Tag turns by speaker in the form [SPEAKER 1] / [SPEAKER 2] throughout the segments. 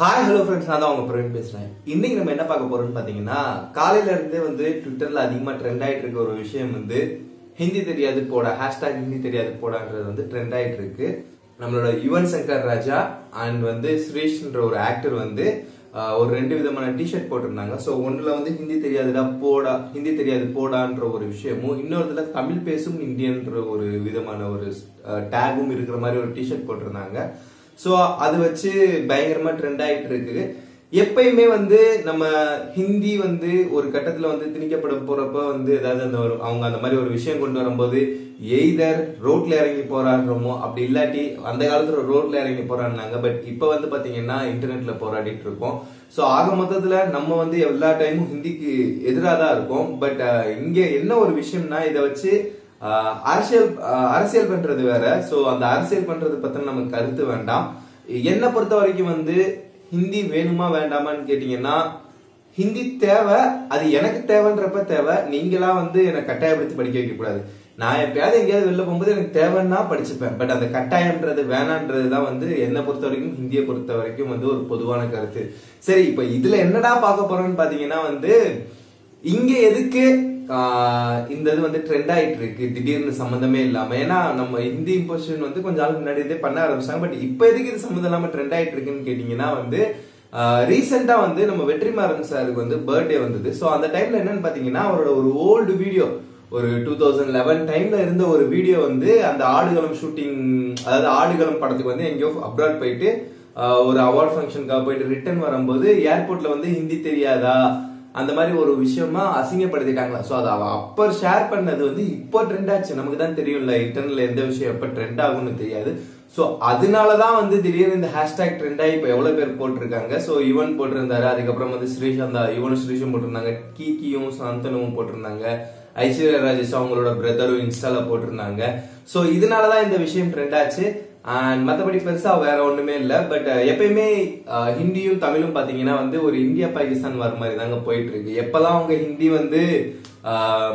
[SPEAKER 1] Hi hello friends நான் தான் உங்க பிரவீன் பேசுறேன். இன்னைக்கு நம்ம என்ன பார்க்க போறோம்னு பாத்தீங்கன்னா காலையில இருந்தே வந்து ட்விட்டர்ல அதிகமா ட்ரெண்ட் ஆயிட்டு இருக்க ஒரு விஷயம் வந்து ஹிந்தி தெரியாது போடா ஹேஷ்டாக் ஹிந்தி தெரியாது போடான்றது வந்து ட்ரெண்ட் ஆயிட்டு இருக்கு. நம்மளோட யுவன் சங்கர் ராஜா அண்ட் வந்து சுரேஷ்ன்ற ஒரு ஆக்டர் வந்து ஒரு ரெண்டு விதமான டிஷர்ட் போட்டிருந்தாங்க. ஸோ ஒன்றுல வந்து ஹிந்தி தெரியாதுடா போடா ஹிந்தி தெரியாது போடான்ற ஒரு விஷயமும் இன்னொருத்துல தமிழ் பேசும் இந்தியன்ற ஒரு விதமான ஒரு டேகும் இருக்கிற மாதிரி ஒரு டிஷர்ட் போட்டிருந்தாங்க. ஸோ அது வச்சு பயங்கரமா ட்ரெண்ட் ஆகிட்டு இருக்கு எப்பயுமே வந்து நம்ம ஹிந்தி வந்து ஒரு கட்டத்துல வந்து திணிக்கப்பட போறப்ப வந்து ஏதாவது அந்த ஒரு அவங்க அந்த மாதிரி ஒரு விஷயம் கொண்டு வரும்போது எய்தர் ரோட்ல இறங்கி போராடுறோமோ அப்படி இல்லாட்டி அந்த காலத்துல ரோட்ல இறங்கி போராடினாங்க பட் இப்போ வந்து பாத்தீங்கன்னா இன்டர்நெட்ல போராடிட்டு இருக்கோம். ஸோ ஆக மொத்தத்துல நம்ம வந்து எல்லா டைமும் ஹிந்திக்கு எதிராக தான் இருக்கோம். பட் இங்க என்ன ஒரு விஷயம்னா இதை வச்சு அரசியல் அரசியல் பண்றது வேற. சோ அந்த அரசியல் பண்றது பத்தின நமக்கு கருத்து வேண்டாம். என்னை பொறுத்த வரைக்கும் வந்து ஹிந்தி வேணுமா வேண்டாமான்னு கேட்டீங்கன்னா ஹிந்தி தேவை அது எனக்கு தேவைன்றப்ப தேவை. நீங்களா வந்து என்னை கட்டாயப்படுத்தி படிக்க வைக்க கூடாது நான் எப்பயாவது எங்கேயாவது வெளில போகும்போது எனக்கு தேவைன்னா படிச்சுப்பேன். பட் அந்த கட்டாயம்ன்றது வேணான்றது தான் வந்து என்னை பொறுத்த வரைக்கும் ஹிந்தியை பொறுத்த வரைக்கும் வந்து ஒரு பொதுவான கருத்து. சரி இப்ப இதுல என்னடா பார்க்க போறோம்னு பாத்தீங்கன்னா வந்து இங்க எதுக்கு இந்த இது வந்து ட்ரெண்ட் ஆயிட்டு இருக்கு திடீர்னு சம்மந்தமே இல்லாம. ஏன்னா நம்ம ஹிந்தி இம்போசிஷன் வந்து கொஞ்ச நாள் முன்னாடி பண்ண ஆரம்பிச்சாங்க. பட் இப்போ எதுக்கு இது சம்மந்தம் இல்லாம ட்ரெண்ட் ஆயிட்டு இருக்குன்னு கேட்டீங்கன்னா வந்து ரீசெண்டா வந்து நம்ம வெற்றிமாறன் சாருக்கு வந்து பர்த்டே வந்தது. ஸோ அந்த டைம்ல என்னன்னு பாத்தீங்கன்னா அவரோட ஒரு ஓல்டு வீடியோ ஒரு டூ தௌசண்ட் லெவன் டைம்ல இருந்த ஒரு வீடியோ வந்து அந்த ஆடுகளம் ஷூட்டிங் அதாவது ஆடுகளம் படத்துக்கு வந்து எங்கேயோ அப்ராட் போயிட்டு ஒரு அவார்ட் ஃபங்க்ஷனுக்காக போயிட்டு ரிட்டர்ன் வரும்போது ஏர்போர்ட்ல வந்து ஹிந்தி தெரியாதா? அந்த மாதிரி ஒரு விஷயமா அசிங்கப்படுத்திட்டாங்களா? ஸோ அதை அவ அப்ப ஷேர் பண்ணது வந்து இப்போ ட்ரெண்ட் ஆச்சு. நமக்கு தான் தெரியும்ல இன்டர்நெட்ல எந்த விஷயம் எப்போ ட்ரெண்ட் ஆகும்னு தெரியாது. ஸோ அதனாலதான் வந்து திடீர்னு இந்த ஹேஷ்டாக் ட்ரெண்டாக இப்போ எவ்வளவு பேர் போட்டிருக்காங்க. ஸோ யுவன் போட்டிருந்தாரு அதுக்கப்புறம் வந்து ஸ்ரீசாந்தா யுவனும் ஸ்ரீஷும் போட்டிருந்தாங்க. கீக்கியும் சாந்தனும் போட்டிருந்தாங்க. ஐஸ்வர்யா ராஜேஷ் அவங்களோட பிரதரும் இன்ஸ்டால போட்டிருந்தாங்க. ஸோ இதனாலதான் இந்த விஷயம் ட்ரெண்ட் ஆச்சு. அண்ட் மற்றபடி பெருசாக வேற ஒன்றுமே இல்லை. பட் uh, எப்பயுமே uh, ஹிந்தியும் தமிழும் பார்த்தீங்கன்னா வந்து ஒரு இந்தியா பாகிஸ்தான் வர மாதிரி தாங்க போயிட்டு இருக்கு எப்பெல்லாம் அவங்க ஹிந்தி வந்து uh,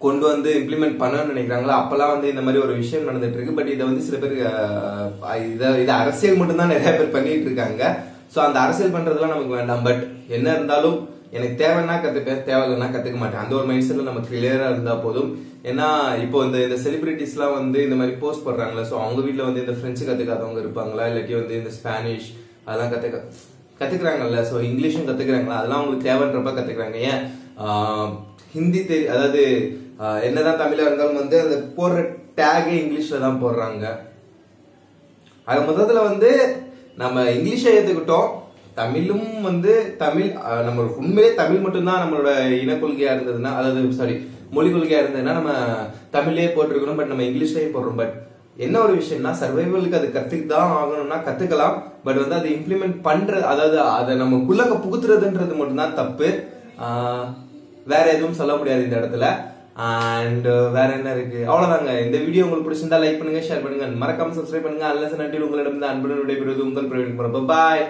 [SPEAKER 1] கொண்டு வந்து இம்ப்ளிமெண்ட் பண்ணணும்னு நினைக்கிறாங்களோ அப்பெல்லாம் வந்து இந்த மாதிரி ஒரு விஷயம் நடந்துட்டு இருக்கு பட் இதை வந்து சில பேர் இதை இதை இது அரசியல் மட்டும்தான் நிறைய பேர் பண்ணிட்டு இருக்காங்க ஸோ அந்த அரசியல் பண்றதுலாம் நமக்கு வேண்டாம். பட் என்ன இருந்தாலும் எனக்கு தேவைன்னா கத்துப்பேன் தேவையில்லைன்னா கத்துக்க மாட்டேன். அந்த ஒரு மைண்ட் செட்ல நம்ம கிளியரா இருந்தா போதும். ஏன்னா இப்போ இந்த இந்த செலிபிரிட்டிஸ்லாம் வந்து இந்த மாதிரி போஸ்ட் பண்றாங்களா ஸோ அவங்க வீட்டில் வந்து இந்த பிரெஞ்சு கத்துக்காதவங்க இருப்பாங்களா? இல்லாட்டி வந்து இந்த ஸ்பானிஷ் அதெல்லாம் கத்துக்க கத்துக்கிறாங்கல்ல? ஸோ இங்கிலீஷும் கத்துக்கிறாங்களா? அதெல்லாம் அவங்களுக்கு தேவைன்றப்ப கத்துக்கிறாங்க. ஏன்? ஹிந்தி தெரி அதாவது என்னதான் தமிழா இருந்தாலும் வந்து அந்த போடுற டேகே இங்கிலீஷ்ல தான் போடுறாங்க. அது முதல்ல வந்து நம்ம இங்கிலீஷை ஏத்துக்கிட்டோம். தமிழும் வந்து தமிழ் நம்ம உண்மையிலே தமிழ் மட்டும்தான் நம்மளோட இனக்கொள்கையா இருந்ததுன்னா அதாவது சாரி மொழி கொள்கையா இருந்ததுன்னா நம்ம தமிழ்லயே போட்டிருக்கணும் பட் நம்ம இங்கிலீஷ்லயே போடுறோம். பட் என்ன ஒரு விஷயம்னா சர்வைவலுக்கு அது கத்துக்கு தான் ஆகணும்னா கத்துக்கலாம். பட் வந்து அதை இம்ப்ளிமெண்ட் பண்ற அதாவது அதை நம்ம நமக்குள்ள புகுத்துறதுன்றது மட்டும்தான் தப்பு. வேற எதுவும் சொல்ல முடியாது இந்த இடத்துல. அண்ட் வேற என்ன இருக்கு? அவ்வளவுதாங்க. இந்த வீடியோ உங்களுக்கு பிடிச்சிருந்தா லைக் பண்ணுங்க ஷேர் பண்ணுங்க. மறக்காம சப்ஸ்கிரைப் பண்ணுங்க. அல்லது நன்றி உங்களிடம் அன்புடன் விடைபெறுவது உங்கள் பிரவீன் பாய்